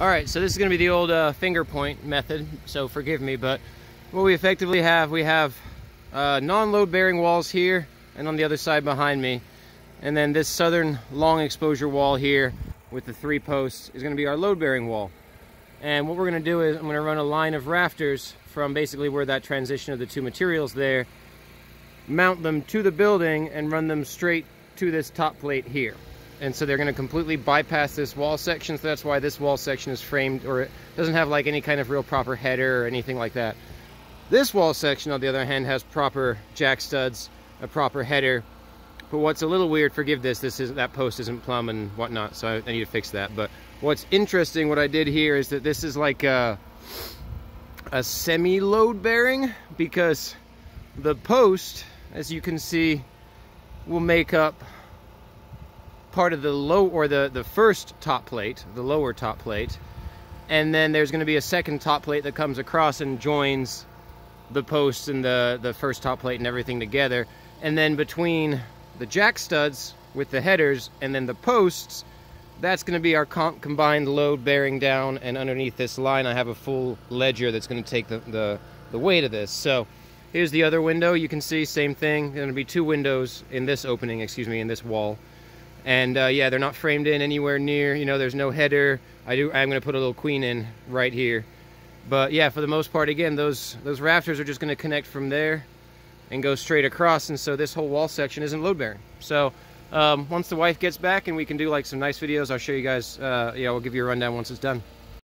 All right, so this is gonna be the old uh, finger point method, so forgive me, but what we effectively have, we have uh, non-load bearing walls here and on the other side behind me. And then this southern long exposure wall here with the three posts is gonna be our load bearing wall. And what we're gonna do is I'm gonna run a line of rafters from basically where that transition of the two materials there, mount them to the building and run them straight to this top plate here and so they're going to completely bypass this wall section so that's why this wall section is framed or it doesn't have like any kind of real proper header or anything like that. This wall section on the other hand has proper jack studs a proper header. But what's a little weird forgive this this is that post isn't plumb and whatnot so I, need to fix that. But what's interesting what I did here is that this is like a, a semi load bearing because the post as you can see will make up part of the low or the the first top plate the lower top plate and then there's going to be a second top plate that comes across and joins the posts and the the first top plate and everything together. And then between the jack studs with the headers and then the posts that's going to be our comp combined load bearing down and underneath this line I have a full ledger that's going to take the, the, the weight of this. So here's the other window. You can see same thing. There's going to be two windows in this opening excuse me in this wall and uh, yeah they're not framed in anywhere near you know there's no header. I do I'm gonna put a little queen in right here. But yeah for the most part again those those rafters are just gonna connect from there and go straight across. And so this whole wall section isn't load bearing. So um, once the wife gets back and we can do like some nice videos I'll show you guys uh, yeah we'll give you a rundown once it's done